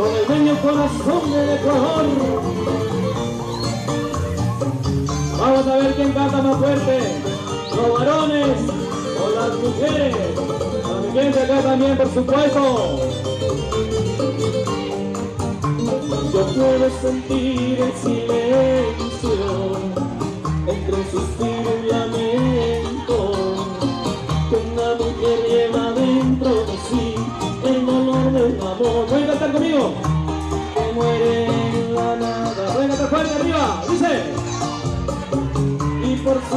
con el medio corazón del Ecuador. Vamos a ver quién canta más fuerte, los varones o las mujeres. También de acá también, por supuesto. Yo puedo sentir el silencio Que muere en la nada. ¿Pueden cantar fuerte arriba? Dice. Y por su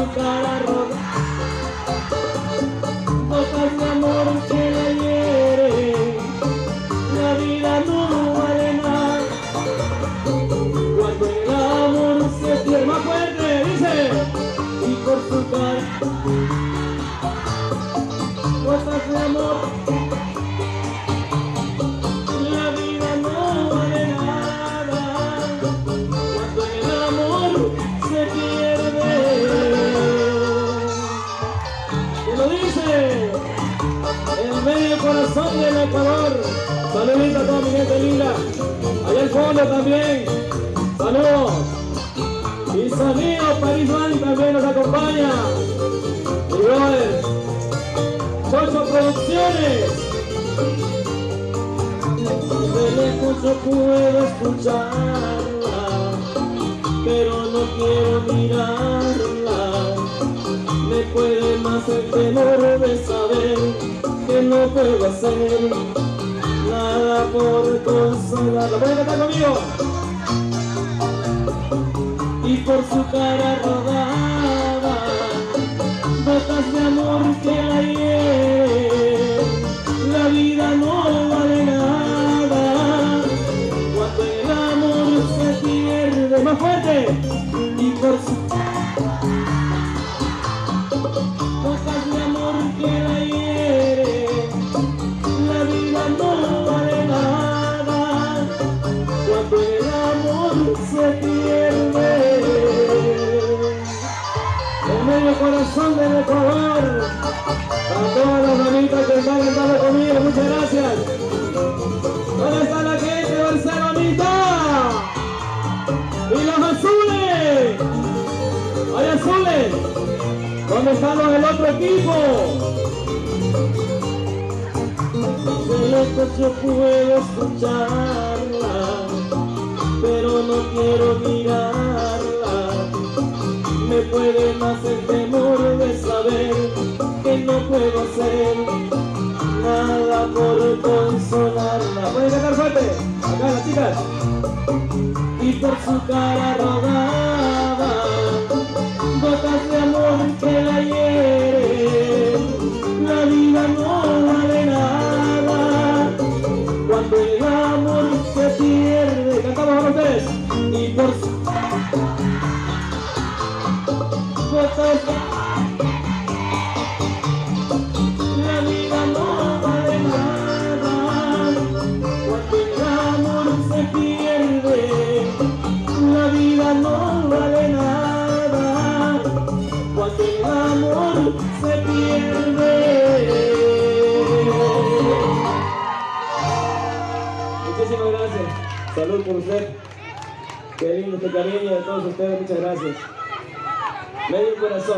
El medio corazón del Ecuador. Saludito a toda mi gente linda. Allá al fondo también. Saludos. Y sonido París Van también nos acompaña. Y brother. Producciones. De lejos yo puedo escucharla, pero no quiero mirarla. No puedo hacer nada por consolarla. ¿Pueden cantar conmigo? Y por su cara rodada, gotas de amor que la. La vida no vale nada cuando el amor se pierde. Más fuerte. Se pierde. El medio corazón del Ecuador. A todas las mamitas que están cantando conmigo, muchas gracias. ¿Dónde está la gente, Barcelonita? Y los azules. Hay azules. ¿Dónde están los del otro equipo? De puedo escucharla, más el temor de saber que no puedo hacer nada por consolarla. ¿Pueden cantar fuerte? Acá las chicas. Y por su cara rodada, se pierde. Muchísimas gracias. Salud por usted. Qué lindo este cariño de todos ustedes. Muchas gracias. Medio corazón.